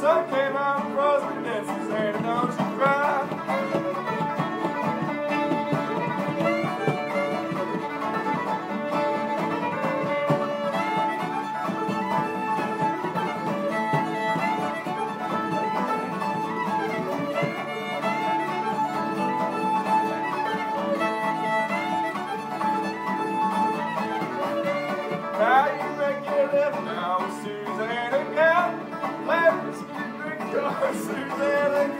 sun came out across the dances and don't you cry. Now you make your up now, Suzanne. Mercy,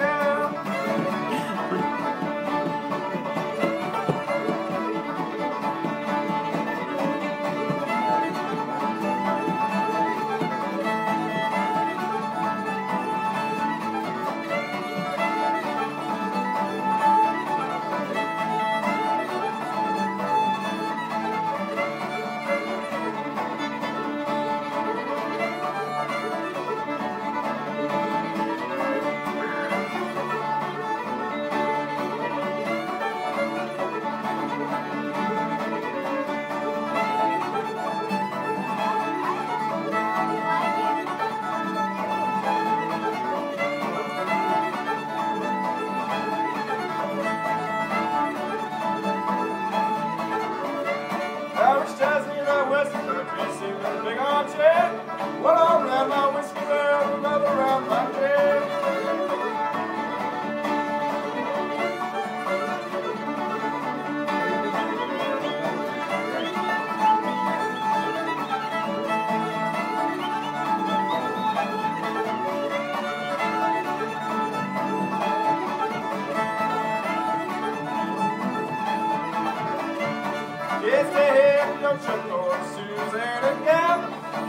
Can't stay here, Chuck Susan and again.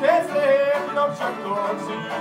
Can't stay here, Chuck Norris,